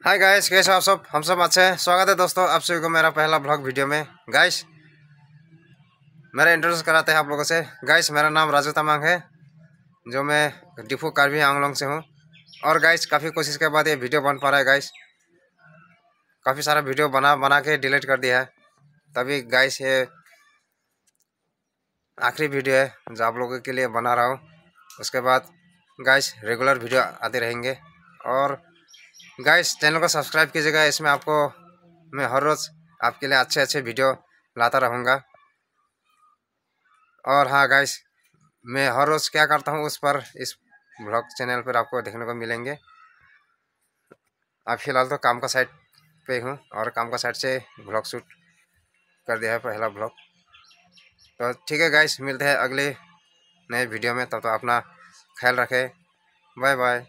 Hi guys कैसे आप सब? हम सब अच्छे हैं। स्वागत है दोस्तों आप सभी को मेरा पहला ब्लॉग वीडियो में। गाइस मेरा इंट्रोड्यूस कराते हैं आप लोगों से। गाइस मेरा नाम राजू तमांग है, जो मैं डिफू कार्बी आंगलोंग से हूँ। और गाइस काफ़ी कोशिश के बाद ये वीडियो बन पा रहा है गाइस काफ़ी सारा वीडियो बना बना के डिलीट कर दिया है। तभी गाइस ये आखिरी वीडियो है, जो आप लोगों के लिए बना रहा हूँ। उसके बाद गाइस रेगुलर वीडियो आते रहेंगे। और गाइस चैनल को सब्सक्राइब कीजिएगा। इसमें आपको, मैं हर रोज़ आपके लिए अच्छे अच्छे वीडियो लाता रहूँगा। और हाँ गाइस मैं हर रोज़ क्या करता हूँ, उस पर इस ब्लॉग चैनल पर आपको देखने को मिलेंगे। अब फ़िलहाल तो काम का साइड पे हूँ और काम का साइड से ब्लॉग शूट कर दिया है पहला ब्लॉग तो ठीक है गाइस मिलते हैं अगले नए वीडियो में। तब तो अपना ख्याल रखें। Bye bye